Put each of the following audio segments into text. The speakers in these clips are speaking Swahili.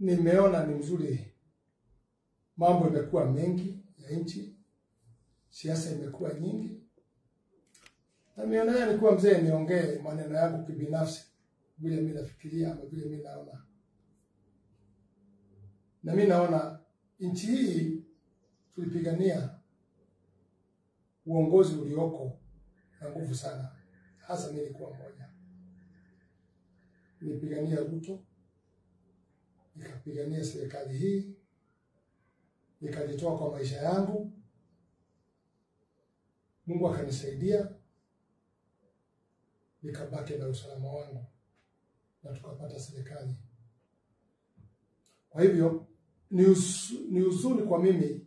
nimeona ni mzuri, mambo imekuwa mengi ya nchi, siasa imekuwa nyingi, na nimeona nikuwa mzee niongee maneno yangu kibinafsi, vile mi nafikiria ama vile mi naona. Na mi naona nchi hii tulipigania uongozi ulioko na nguvu sana, hasa mi nilikuwa mmoja, nilipigania Ruto, nikapigania serikali hii, nikajitoa kwa maisha yangu, Mungu akanisaidia, nikabaki na usalama wangu na tukapata serikali. Kwa hivyo ni, huzuni kwa mimi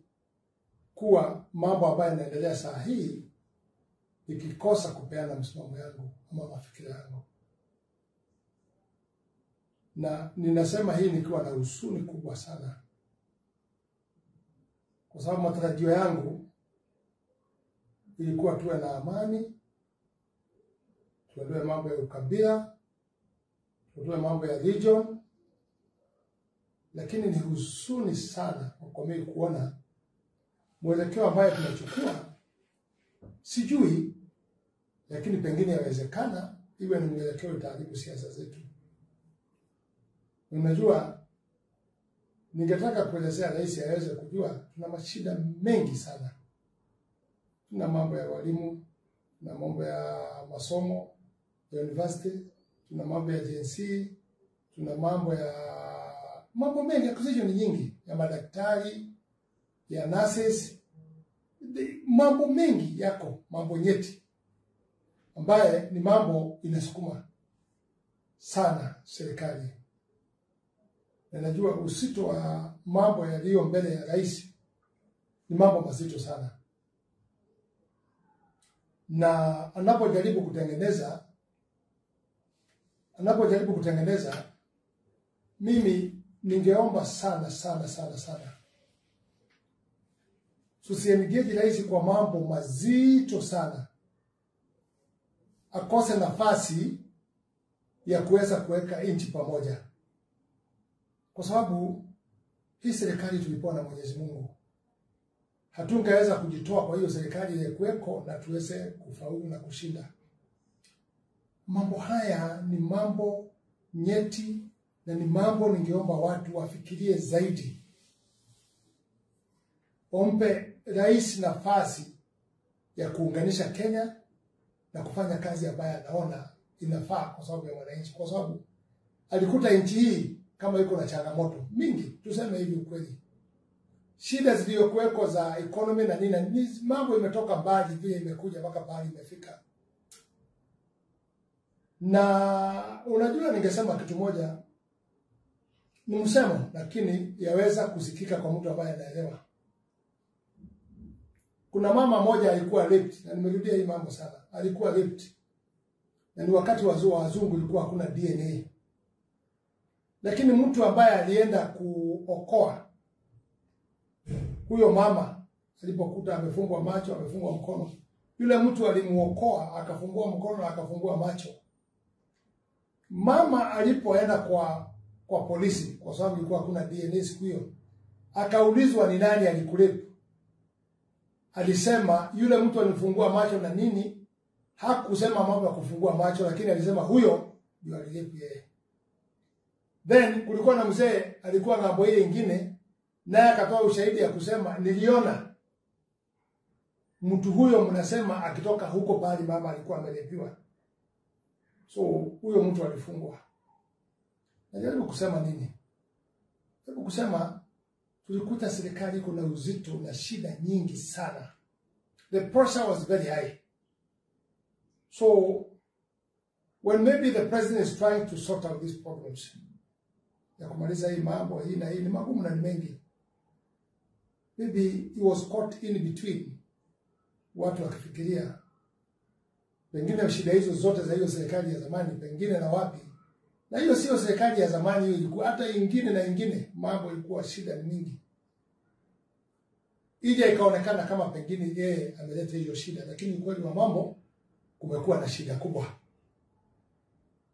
kuwa mambo ambayo yanaendelea saa hii nikikosa kupeana msimamo yangu ama mafikira yangu, na ninasema hii nikiwa na huzuni kubwa sana, kwa sababu matarajio yangu ilikuwa tuwe na amani, tuondoe mambo ya ukabila, tuondoe mambo ya region, lakini ni huzuni sana kwa mimi kuona mwelekeo ambayo tunachukua, sijui, lakini pengine yawezekana iwe ni mwelekeo itaharibu siasa zetu. Unajua, ningetaka kuelezea rais aweze kujua tuna mashida mengi sana. Tuna mambo ya walimu, tuna mambo ya masomo ya university, tuna mambo ya JNC, tuna mambo ya mambo mengi, acquisition nyingi ya madaktari, ya nurses, mambo mengi yako, mambo nyeti ambaye ni mambo inasukuma sana serikali, najua uzito wa mambo yaliyo mbele ya rais ni mambo mazito sana, na anapojaribu kutengeneza anapojaribu kutengeneza, mimi ningeomba sana sana sana sana. Tusiengage rais kwa mambo mazito sana, akose nafasi ya kuweza kuweka nchi pamoja, kwa sababu hii serikali tulipewa na Mwenyezi Mungu. Hatungeweza kujitoa kwa hiyo serikali ilikuweko na tuweze kufaulu na kushinda. Mambo haya ni mambo nyeti na ni mambo ningeomba watu wafikirie zaidi, wampe rais nafasi ya kuunganisha Kenya na kufanya kazi ambayo anaona inafaa kwa sababu ya wananchi, kwa sababu alikuta nchi hii kama iko na changamoto mingi, tuseme hivi ukweli, shida zilizokuweko za economy na nini mambo imetoka mbali vile imekuja mpaka pahali imefika. Na unajua, ningesema kitu moja, ni msemo, lakini yaweza kusikika kwa mtu ambaye anaelewa. Kuna mama moja alikuwa raped, na nimerudia hii mambo sana, alikuwa raped. Na ni wakati wa wazungu, ilikuwa hakuna DNA, lakini mtu ambaye alienda kuokoa huyo mama alipokuta amefungwa macho, amefungwa mkono, yule mtu alimuokoa, akafungua mkono, akafungua macho. Mama alipoenda kwa kwa polisi, kwa sababu ilikuwa hakuna DNA siku hiyo, akaulizwa ni nani alikurepu alisema yule mtu alimfungua macho na nini. Hakusema mambo ya kufungua macho, lakini alisema huyo ndio alirepu yeye. Then kulikuwa na mzee alikuwa ng'ambo ile ingine, naye akatoa ushahidi ya kusema niliona mtu huyo, mnasema akitoka huko pale mama alikuwa amelepiwa. so huyo mtu alifungwa. Najaribu kusema nini? Najaribu kusema tulikuta serikali iko na uzito na shida nyingi sana. The pressure was very high. So when maybe the president is trying to sort out these problems ya kumaliza hii mambo hii na hii ni magumu na ni mengi, maybe he was caught in between, watu wakifikiria pengine shida hizo zote za hiyo serikali ya zamani pengine na wapi, na hiyo sio serikali ya zamani, hiyo ilikuwa hata ingine na ingine, mambo ilikuwa shida ni mingi, ije ikaonekana kama pengine yeye ameleta hiyo shida, lakini ukweli wa mambo kumekuwa na shida kubwa.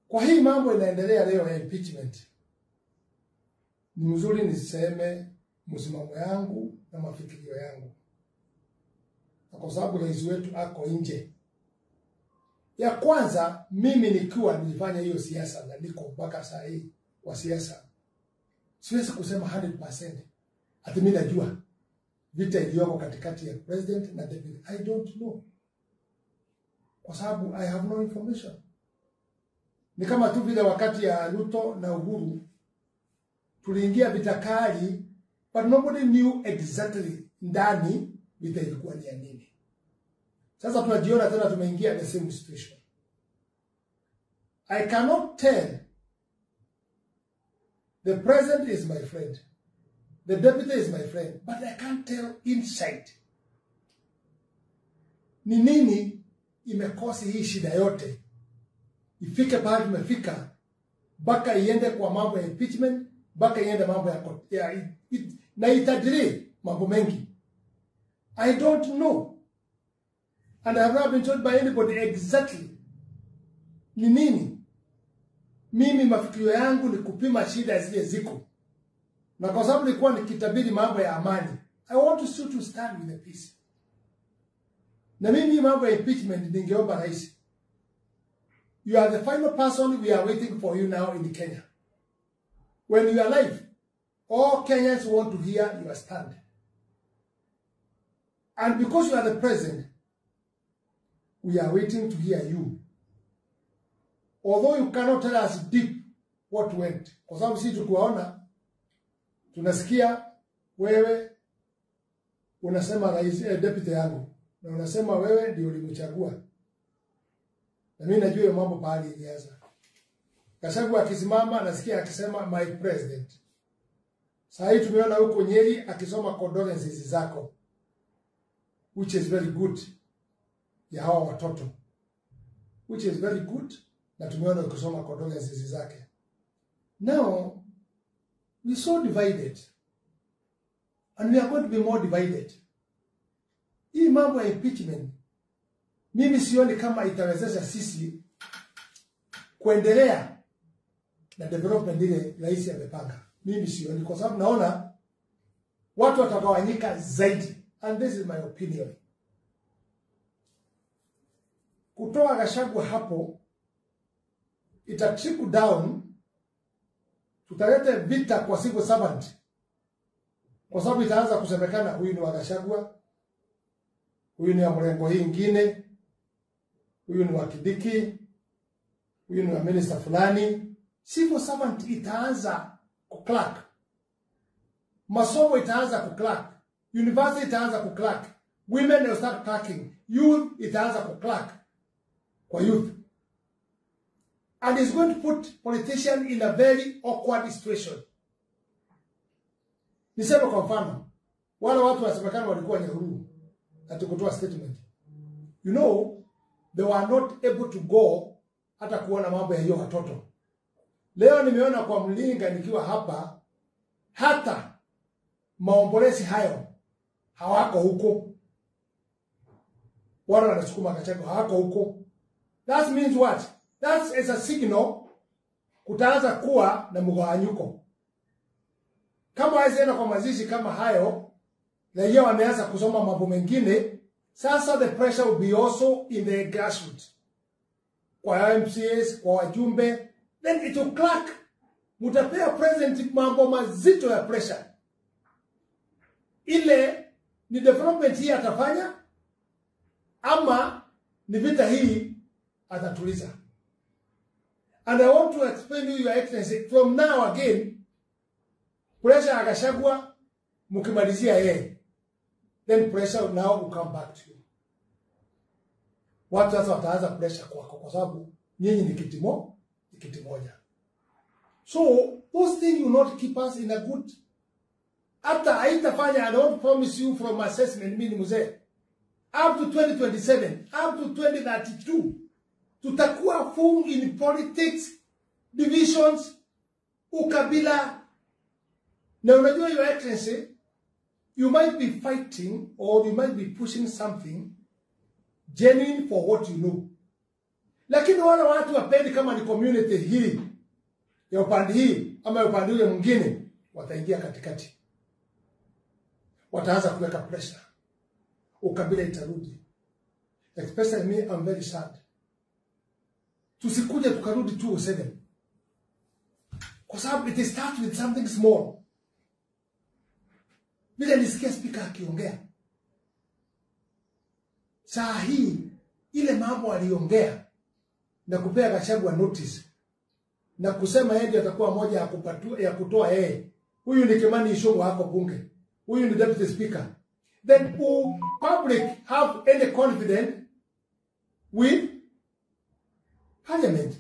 Kwa hii mambo inaendelea leo ya impeachment, ni mzuri niseme msimamo yangu na mafikirio yangu, na kwa sababu rais wetu ako nje. Ya kwanza, mimi nikiwa nilifanya hiyo siasa na niko mpaka saa hii wa siasa, siwezi kusema 100% ati mimi najua vita iliyoko katikati ya president na deputy. I don't know, kwa sababu I have no information. Ni kama tu vile wakati ya Ruto na Uhuru tuliingia vita kali, but nobody knew exactly ndani vita ilikuwa ni ya nini. Sasa tunajiona tena tumeingia the same situation. I cannot tell the president is my friend, the deputy is my friend, but I can't tell inside ni nini imekosi hii shida yote ifike pahali tumefika, mpaka iende kwa mambo ya impeachment, mpaka iende mambo ya, ya it, na itajiri mambo mengi. I don't know and I have not been told by anybody exactly ni nini. Mimi mafikirio yangu ni kupima shida zile ziko, na kwa sababu nilikuwa nikitabiri mambo ya amani, I want to still to stand with the peace. Na mimi mambo ya impeachment ningeomba rais You are the final person we are waiting for you now in Kenya. When you are alive, all Kenyans want to hear your stand. And because you are the president, we are waiting to hear you. Although you cannot tell us deep what went, kwa sababu sisi tukuwaona, tunasikia wewe unasema rais eh, deputy yangu na unasema wewe ndio ulimchagua na mimi najua mambo pahali ilianza. Gachagua akisimama nasikia akisema my president. Saa hii tumeona huko Nyeri akisoma condolences zako which is very good ya hawa watoto which is very good, na tumeona ukisoma condolences zake. Now we so divided and we are going to be more divided. Hii mambo ya impeachment mimi sioni kama itawezesha sisi kuendelea na development ile rais amepanga. Mimi sioni, kwa sababu naona watu watagawanyika zaidi, and this is my opinion. Kutoa Gachagua hapo ita trickle down, tutalete vita kwa civil servant, kwa sababu itaanza kusemekana huyu ni wa Gachagua, huyu ni wa mrengo hii ingine huyu ni wa Kidiki, huyu ni wa minister fulani. Civil servant itaanza kuclark, masomo itaanza kuclark, university itaanza kuclark, women will start clerking, youth itaanza kuclark kwa youth. And is going to put politician in a very awkward situation. Niseme kwa mfano, wale watu wasemekana walikuwa Nyahururu ati kutoa statement, you know they were not able to go hata kuona mambo ya hiyo watoto. Leo nimeona kwa Mlinga nikiwa hapa, hata maombolezi hayo hawako huko, wala wanasukuma kachako hawako huko. That means what? That is a signal kutaanza kuwa na mgawanyuko. Kama hazienda kwa mazishi kama hayo, raia wameanza kusoma mambo mengine sasa the pressure will be also in the grassroots. Kwa MCAs, kwa wajumbe, then it will crack. Mutapea present mambo mazito ya pressure. Ile ni development hii atafanya ama ni vita hii atatuliza. And I want to explain you, Your Excellency, from now again, pressure akashagwa mukimalizia yeye then pressure now will come back to you. Watu sasa wataanza pressure kwako kwa sababu nyinyi ni kiti mo, ni kiti moja. So those things will not keep us in a good hata haitafanya I don't promise you from assessment mimi mzee up to 2027 up to 2032 tutakuwa full in politics divisions ukabila your excellency you might be fighting or you might be pushing something genuine for what you know. Lakini wale watu wapendi kama ni community hii ya upande hii ama ya upande ule mwingine, wataingia katikati, wataanza kuweka pressure, ukabila itarudi. Especially me, I'm very sad. Tusikuje tukarudi 207 kwa sababu it starts with something small. Vile nisikia spika akiongea saa hii, ile mambo aliongea na kupea Gachagua notice na kusema yeye ndiye atakuwa moja ya kupatua, ya kutoa yeye. Huyu ni Kimani Ichung'wah hapo bunge, huyu ni deputy speaker. Then will public have any confidence with parliament?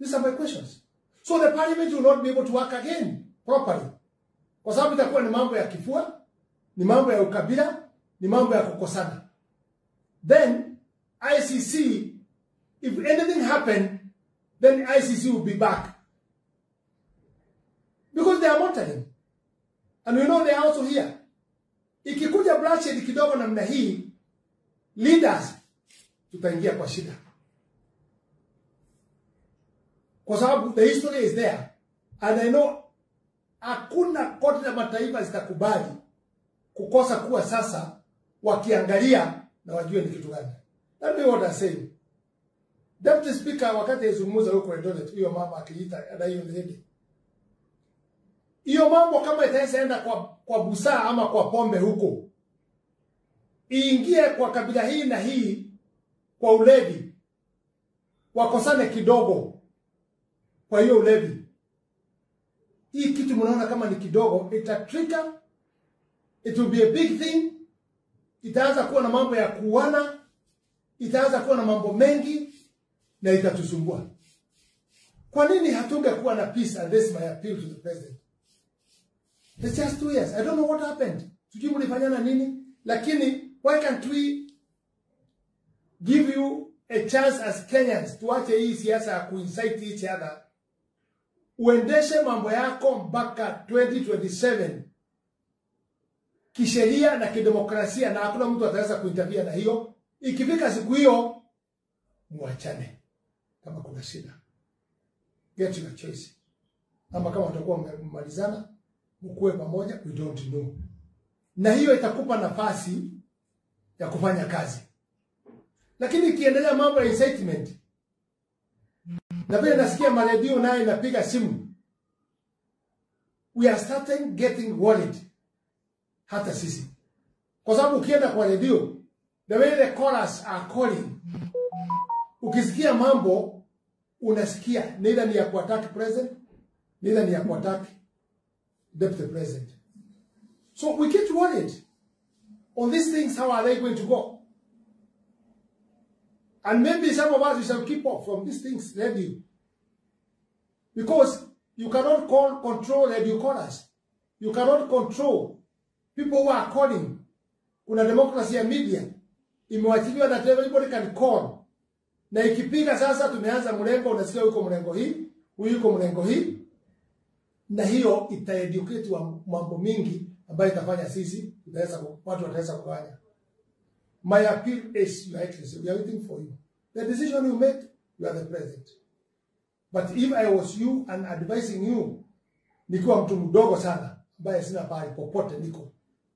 These are my questions. So the parliament will not be able to work again properly, kwa sababu itakuwa ni mambo ya kifua, ni mambo ya ukabila, ni mambo ya kukosana. Then ICC, if anything happened, then ICC will be back. Because they are monitoring. And we know they are also here. Ikikuja bloodshed kidogo namna hii, leaders tutaingia kwa shida. Kwa sababu the history is there. And I know hakuna koti la mataifa zitakubali kukosa kuwa sasa wakiangalia na wajue ni kitu gani. That is what I'm say. Deputy Speaker wakati alizungumza huko Eldoret, hiyo mama akiita na hiyo lady, hiyo mambo kama itaweza enda kwa, kwa busaa ama kwa pombe huko, iingie kwa kabila hii na hii kwa ulevi, wakosane kidogo kwa hiyo ulevi. Hii kitu mnaona kama ni kidogo, ita trigger, it will be a big thing. Itaanza kuwa na mambo ya kuuana, itaanza kuwa na mambo mengi na itatusumbua. Kwa nini hatungekuwa na peace? And this is my appeal to the president. It's just two years. I don't know what happened. Sijui mlifanyana nini, lakini why can't we give you a chance as Kenyans tuache hii siasa ya kuincite each other, uendeshe mambo yako mpaka 2027 kisheria na kidemokrasia, na hakuna mtu ataweza kuinterfere na hiyo. Ikifika siku hiyo, muachane kama kuna shida, get your choice. Ama kama utakuwa mmalizana, mkuwe pamoja, we don't know, na hiyo itakupa nafasi ya kufanya kazi. Lakini ikiendelea mambo ya incitement, na vile nasikia maredio naye inapiga simu, we are starting getting worried, hata sisi, kwa sababu ukienda kwa redio, the way the chorus are calling, ukisikia mambo unasikia neither ni ya kuattack president, neither ni ya kuattack deputy president. So we get worried on these things, how are they going to go? And maybe some of us we shall keep up from these things radio. Because you cannot call, control radio callers. You cannot control people who are calling. Kuna democracy ya media imewachiliwa that everybody can call. Na ikipiga sasa, tumeanza mlengo, unasikia yuko mlengo hii, huyu yuko mlengo hii, na hiyo itaeducate wa mambo mingi ambayo itafanya sisi tutaweza watu wataweza kufanya. My appeal is, Your Excellency, we are waiting for you. The decision you make, you are the president. But if I was you and advising you, nikiwa mtu mdogo sana ambaye sina pahali popote niko,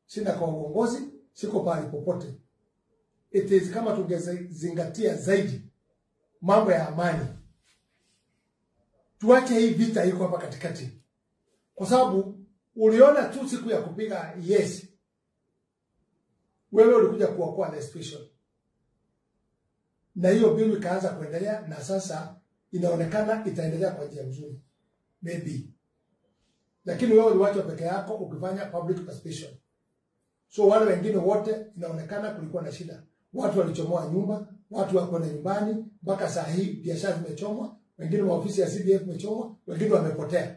sina kwa uongozi, siko pahali popote, it is kama tungezingatia zaidi mambo ya amani, tuache hii vita iko hapa katikati, kwa sababu uliona tu siku ya kupiga yes wewe ulikuja kuokoa the situation, na hiyo bill ikaanza kuendelea, na sasa inaonekana itaendelea kwa njia nzuri. Maybe, lakini wewe uliwachwa peke yako ukifanya public participation. So wale wengine wote inaonekana kulikuwa na shida, watu walichomoa nyumba, watu wako na nyumbani mpaka saa hii, biashara zimechomwa, wengine maofisi ya CDF imechomwa, wengine wamepotea.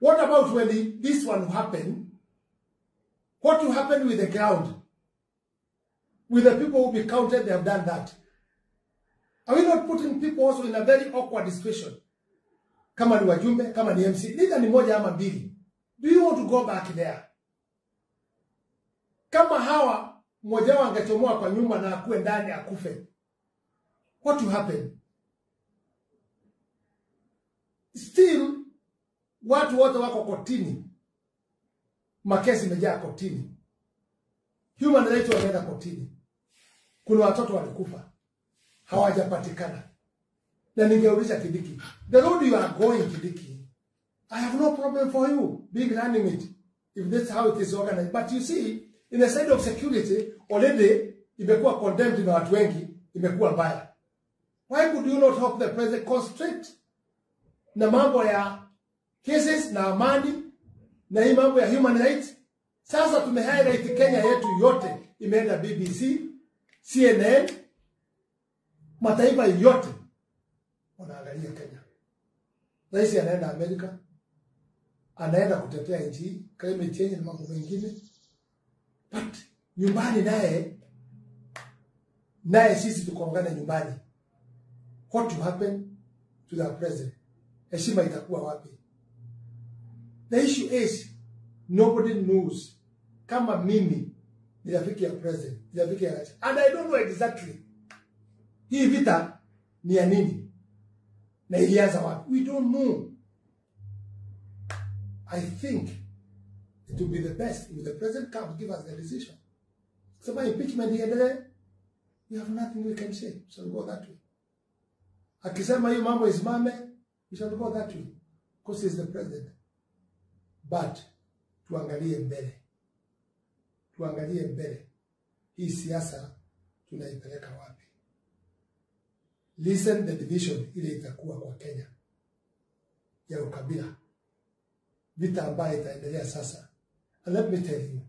What about when the, this one happen? What will happen with the ground? with the people who be counted, they have done that. Are we not putting people also in a very awkward situation? Kama ni wajumbe, kama ni MC, neither ni moja ama mbili. Do you want to go back there? Kama hawa mmoja wao angechomoa kwa nyumba na akuwe ndani akufe, what will happen? Still watu wote wako kotini makesi imejaa kotini, human rights wameenda kotini, kuna watoto walikufa hawajapatikana. Na ningeuliza Kidiki, the road you are going Kidiki, I have no problem for you being running it if that's how it is organized. But you see, in the side of security already imekuwa condemned na watu wengi, imekuwa mbaya. Why could you not help the president concentrate na mambo ya cases na amani na hii mambo ya human rights? Sasa tumehighlight Kenya yetu yote, imeenda BBC, CNN, mataifa yote wanaangalia Kenya. Rais anaenda Amerika, anaenda kutetea nchi hii, climate change na mambo mengine, but nyumbani naye naye sisi tukoangana nyumbani, what will happen to the president? Heshima itakuwa wapi? The issue is nobody knows kama mimi ni rafiki ya president, ni rafiki ya rais, and I don't know exactly hii vita ni ya nini na ilianza wapi. We don't know. I think it will be the best if the president comes give us the decision. Kusema impeachment iendelee, we have nothing we can say. So We go that way. Akisema hiyo mambo isimame, we shall go that way. Because he is the president. But tuangalie mbele, tuangalie mbele, hii siasa tunaipeleka wapi? Listen the division ile itakuwa kwa Kenya ya ukabila, vita ambayo itaendelea sasa. And let me tell you,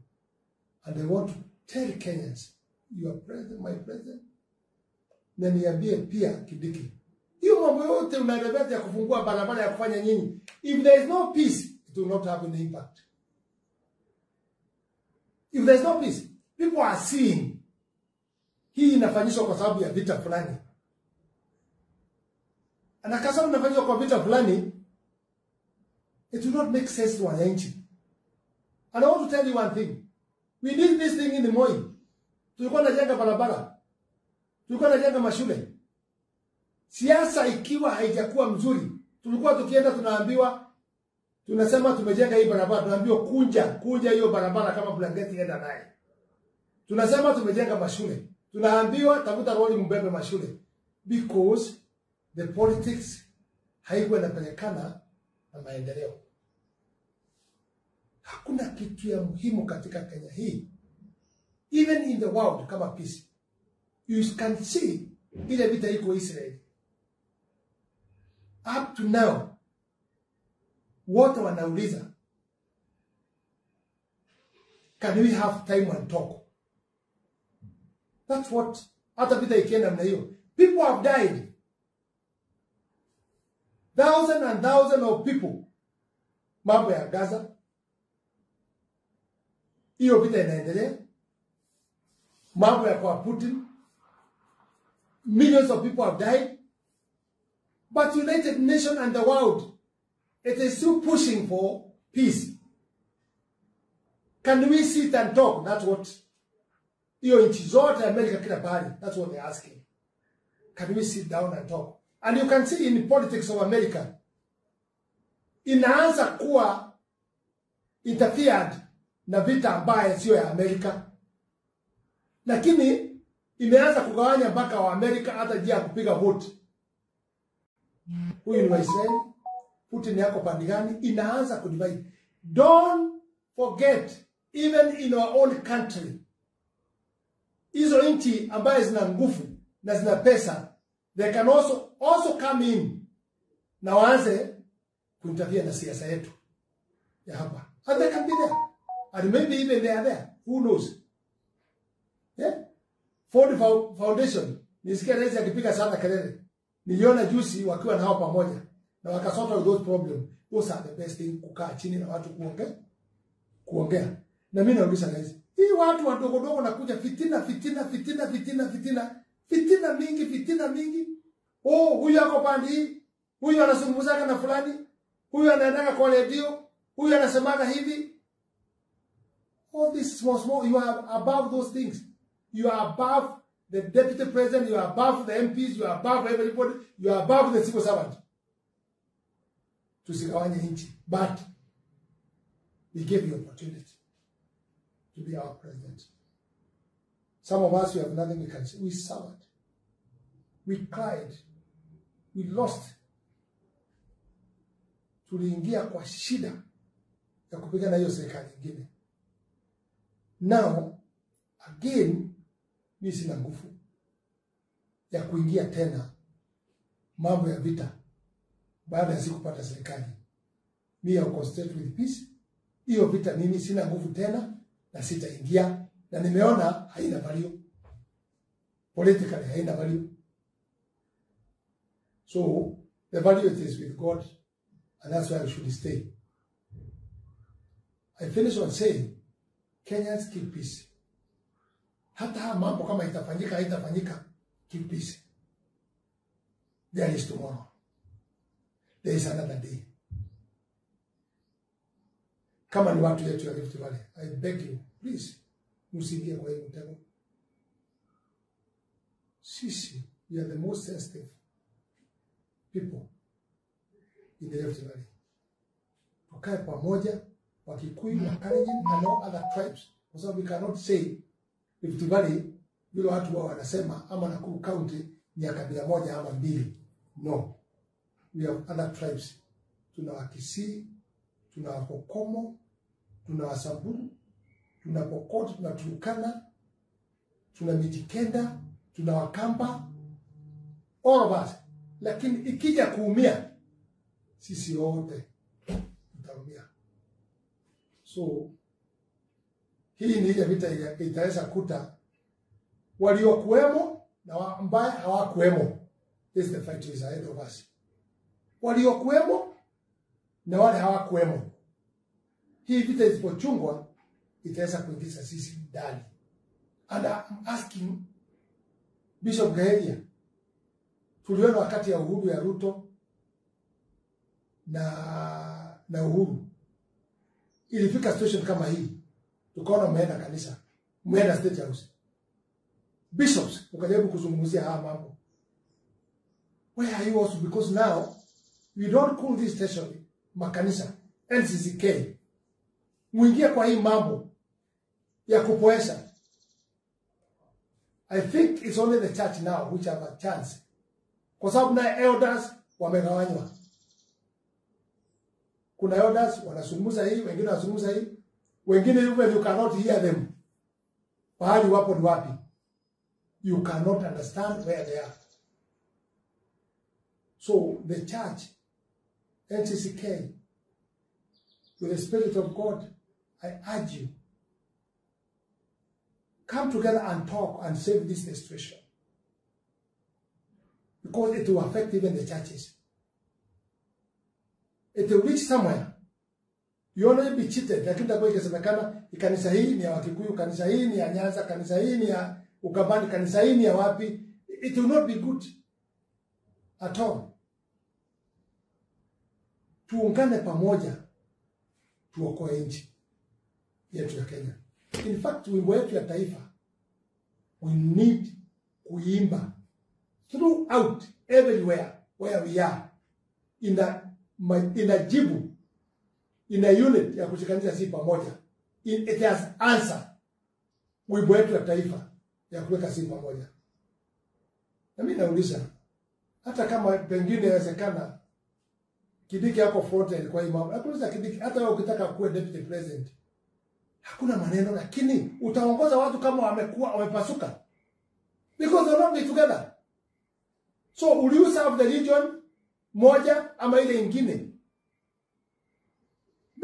and I want to tell Kenyans, your president, my president, na niambie pia Kidiki, hiyo mambo yote unaeleveta ya kufungua barabara ya kufanya nyinyi, if there is no peace it will not have an impact. If there is no peace, people are seeing hii inafanyishwa kwa sababu ya vita fulani na kwa sababu inafanyishwa kwa vita fulani, it will not make sense to wananchi. And I want to tell you one thing. We did this thing in the Moi. Tulikuwa tunajenga barabara. Tulikuwa tunajenga mashule. Siasa ikiwa haijakuwa mzuri, tulikuwa tukienda tunaambiwa tunasema tumejenga hii barabara, tunaambiwa kunja, kunja hiyo barabara kama blanketi enda naye. Tunasema tumejenga mashule. Tunaambiwa tafuta roli mbebe mashule because the politics haikuwa inapelekana na maendeleo. Hakuna kitu ya muhimu katika Kenya hii, even in the world kama peace. You can see ile vita iko Israel up to now, wote wanauliza can we have time and talk? That's what hata vita ikienda namna hiyo, people have died thousand and thousand of people. Mambo ya Gaza, hiyo vita inaendelea. Mambo ya kwa Putin, millions of people have died. But United Nations and the world, it is still pushing for peace. Can we sit and talk? That's what hiyo nchi zote Amerika kila pahali, that's what they're asking. Can we sit down and talk? And you can see in politics of America, inaanza kuwa interfered na vita ambaye sio ya Amerika, lakini imeanza kugawanya mpaka wa Amerika hata jia kupiga vote. Huyu ni Waisraeli, Putin yako pande gani? Inaanza kudivide. Don't forget even in our own country, hizo nchi ambaye zina nguvu na zina pesa they can also also come in. Na waanze kuinterfere na siasa yetu ya hapa. And they can be there? And maybe even they are there? Who knows? Yeah? Ford Fo- Foundation. Nisikia rais akipiga sana kelele niliona juzi wakiwa na hao pamoja na wakasort out those problem those are the best thing kukaa chini na watu kuongea kuongea. Na mimi nauliza guys, hii watu wadogo dogo nakuja fitina fitina fitina fitina fitina fitina mingi fitina mingi. Oh huyu ako pande hii huyu anazungumzaka na fulani huyu anaendaka kwa redio huyu anasemaga hivi. All this small small you are above those things. You are above the deputy president you are above the MPs you are above everybody you are above the civil servant tusigawanye nchi but we gave you opportunity to be our president. Some of us, we have nothing we can say. We suffered. We cried. We lost. Tuliingia kwa shida ya kupigana hiyo serikali ingine. Now, again, mi sina nguvu ya kuingia tena mambo ya vita baada ya si kupata serikali. Mi ya concentrate with peace. Hiyo vita mimi sina nguvu tena na sitaingia, na nimeona haina value politically, haina value. So the value it is with God, and that's why we should stay. I finish on saying Kenyans keep peace. Hata haya mambo kama itafanyika haitafanyika, keep busy There is tomorrow. There is another day. Kama ni watu yetu ya Rift Valley, I beg you, please, msiingie kwa hiyo mtego. Sisi, we are the most sensitive people in the Rift Valley. Tukae pamoja, Wakikuyu, Wakalenjin and no other tribes, kwa sababu we cannot say Rift Valley vile watu wao wanasema ama Nakuru County ni ya kabila moja ama mbili. No, we have other tribes. Tuna Wakisii, tuna Wapokomo, tuna Wasamburu, tuna Pokot, tuna Turkana, tuna Mijikenda, tuna Wakamba, all of us. Lakini ikija kuumia, sisi wote tutaumia. So hii ni ile vita itaweza kuta waliokuwemo na ambaye hawakuwemo. This is the fight is ahead of us. Waliokuwemo na wale hawakuwemo. Hii vita isipochungwa itaweza kuingiza sisi ndani. And I'm asking Bishop Gaelia, tuliona wakati ya uhuru ya Ruto na na uhuru ilifika situation kama hii, tukaona mmeenda kanisa, mmeenda state house, bishops mkajaribu kuzungumzia haya mambo. Where are you also? Because now we don't call this station makanisa NCCK, mwingie kwa hii mambo ya kupoesha. I think it's only the church now which have a chance, kwa sababu na elders wamegawanywa. Kuna elders wanazungumza hii, wengine wanazungumza hii, wengine you cannot hear them. Pahali wapo ni wapi? You cannot understand where they are. So the church, NCCK, with the Spirit of God, I urge you, come together and talk and save this situation. Because it will affect even the churches. It will reach somewhere. You hii bichite lakini itakuwa ikisemekana kanisa hii ni ya Wakikuyu, kanisa hii ni ya Nyanza, kanisa hii ni ya Ukambani, kanisa hii ni ya wapi. It will not be good at all. Tuungane pamoja, tuokoe nchi yetu ya Kenya. In fact, wimbo yetu ya taifa we need kuimba throughout everywhere where we are ina inajibu ina unit ya kushikanisha si pamoja. It, it has answer. Wimbo wetu ya taifa ya kuweka si pamoja. Na mimi nauliza hata kama pengine inawezekana Kidiki yako forte kwa imam. nakuuliza Kidiki hata wewe ukitaka kuwa deputy president hakuna maneno lakini utaongoza watu kama wamekuwa wamepasuka. Because they're not together. So will you serve the region moja ama ile ingine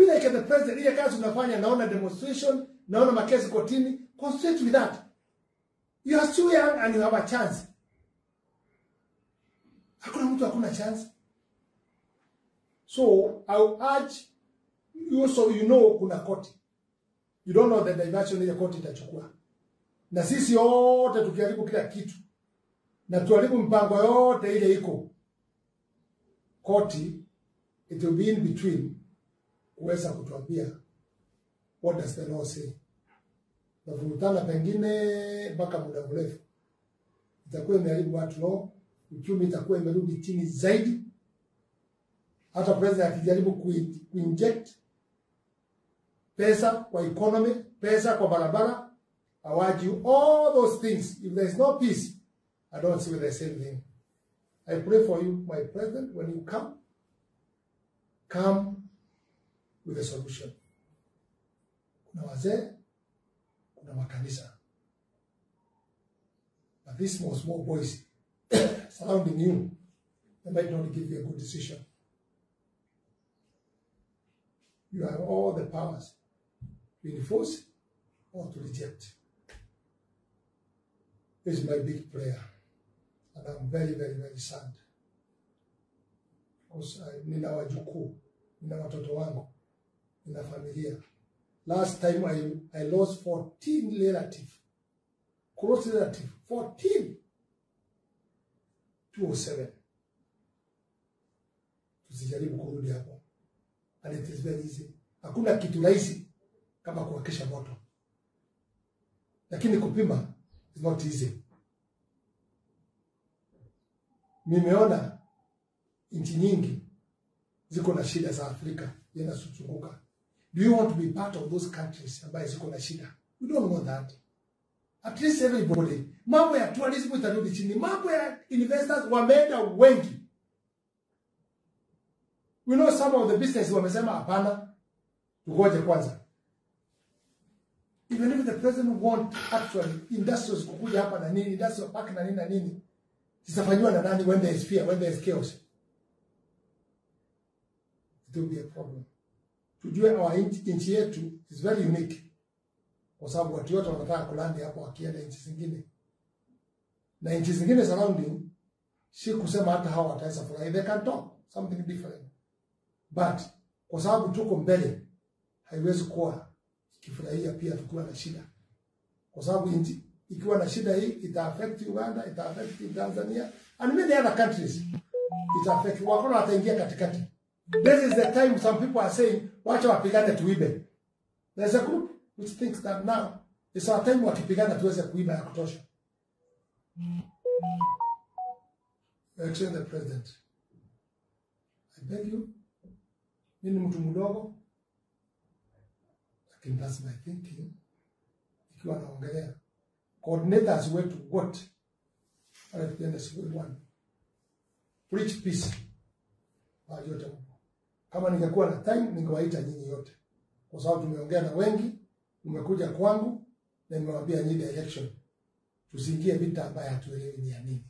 bila like the president ile kazi unafanya naona demonstration naona makesi kotini. Concentrate with that. You are still young and you have a chance. Hakuna mtu hakuna chance. So i urge you so you know kuna koti. You don't know the diversion ile koti itachukua. Na sisi yote tukiharibu kila kitu. Na tuharibu mpango yote ile iko. Koti it will be in between kuweza kutuambia what does the law say navurutana pengine mpaka muda mrefu itakuwa imeharibu watu law uchumi itakuwa imerudi chini zaidi hata president akijaribu kui- kuinject pesa kwa economy, pesa kwa barabara. I want you all those things. If there is no peace, I don't see the same thing. I pray for you, my president, when you come, come with a solution. Kuna wazee, kuna makanisa. But these small, small boys surrounding you, they might not give you a good decision. You have all the powers to enforce or to reject. This is my big prayer. And I'm very, very, very sad. Because I, nina wajukuu, nina watoto wangu, nina familia. Last time I, I lost 14 relative, close relative, 14. 207. Tusijaribu kurudi hapo. And it is very easy. Hakuna kitu rahisi kama kuwakisha moto, lakini kupima is not easy. Nimeona nchi nyingi ziko na shida za Afrika zinazozunguka. Do you want to be part of those countries ambaye ziko na shida? We don't know that. At least everybody. Mambo ya tourism itarudi chini, mambo ya investors wameenda wengi. We know some of the business wamesema hapana, tugoje kwanza. Even if the president want actually industries kukuja hapa na nini, industrial park na nini na nini, zitafanywa na nani when there is fear, when there is chaos? It will be a problem. Tujue our nchi yetu is very unique, kwa sababu watu wote wanataka kulandi hapo wakienda nchi zingine, na nchi zingine surrounding, si kusema hata hawa wataweza furahi, they can talk something different, but kwa sababu tuko mbele, haiwezi kuwa ikifurahia pia tukiwa na shida, kwa sababu nchi ikiwa na shida hii ita affect Uganda, ita affect Tanzania and many other countries, ita affect wakona wataingia katikati. This is the time some people are saying wacha wapigane tuibe. There's a group which thinks that now it's our time wakipigana tuweze kuiba ya kutosha. Excellency the President, I beg you, mimi ni mtu mdogo, lakini that's my thinking. Ikiwa naongelea coordinators wetu wote siku one, preach peace mahali yote. Kama ningekuwa na time ningewaita nyinyi yote, kwa sababu tumeongea na wengi, mmekuja kwangu na nimewaambia nyinyi direction, tusiingie vita ambayo hatuelewi ni ya nini,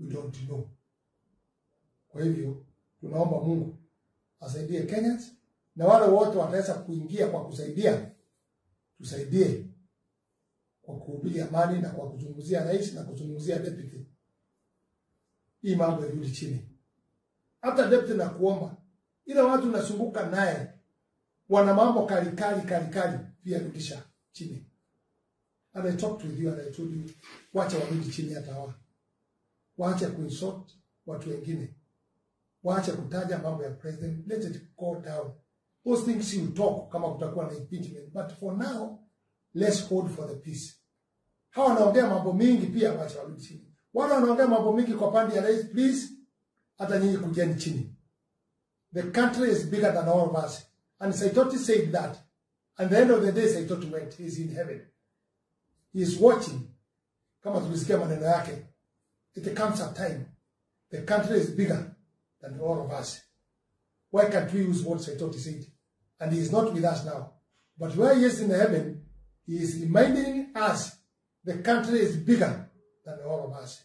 we don't know. Kwa hivyo tunaomba Mungu asaidie Kenyans na wale wote wataweza kuingia kwa kusaidia, tusaidie kwa kuhubiri amani na kwa kuzungumzia rais na kuzungumzia deputy, hii mambo yarudi chini. Hata deputy na kuomba ile watu unasumbuka naye wana mambo kali kali kali kali, pia rudisha chini. And I talked with you and I told you, wacha warudi chini, hata hawa waache kuinsult watu wengine, waache kutaja mambo ya president, let it go down. Those things you talk kama kutakuwa na impeachment, but for now let's hold for the peace. Hawa wanaongea mambo mingi, pia wacha warudi chini. Wale wanaongea mambo mingi kwa pande ya rais, please, hata nyinyi kujeni chini. The country is bigger than all of us. And Saitoti said that. At the end of the day, Saitoti went. He's in heaven. He is watching. Kama tulisikia maneno yake. It comes a time. The country is bigger than all of us. Why can't we use what Saitoti said? And he is not with us now. But where he is in heaven, he is reminding us the country is bigger than all of us.